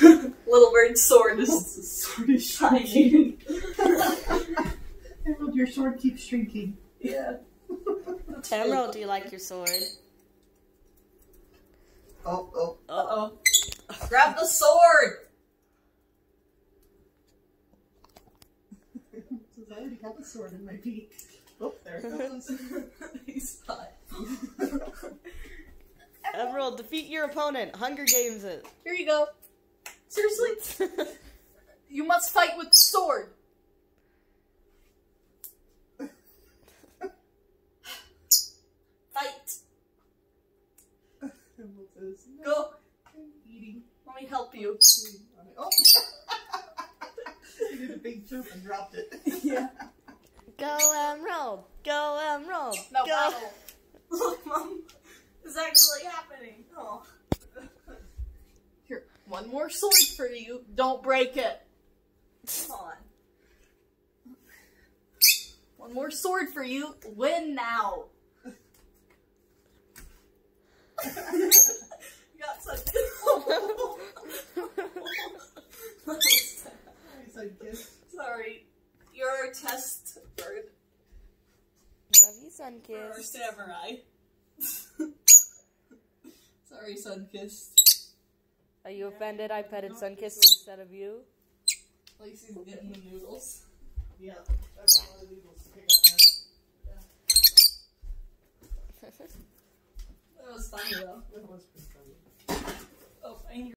Little bird's sword is sword is shining. Emerald, your sword keeps shrinking. yeah. Emerald, do you like your sword? Oh, oh. Uh oh. Grab the sword! Says I already have a sword in my beak. Oh, there it goes. He's hot. Emerald, defeat your opponent. Hunger Games it. Here you go. Seriously? You must fight with sword. Fight. Go. Eating. Let me help you. Oh! he did a big jump and dropped it. Yeah. Go um, Emerald. Go um, Emerald. No Go. Look, Mom. This actually happening. Oh. Here, one more sword for you. Don't break it. Come on. One more sword for you. Win now. you got such. He's like, yes. Sorry. You're a test bird Love you, Sunkiss. or samurai. Sorry, Sunkissed. Are you offended I petted Sunkiss instead of you? At least he's getting the noodles. Yeah, that's one of the needles to pick up now. That was funny though.